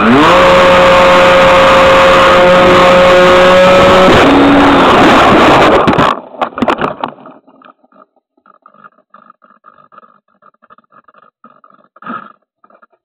No.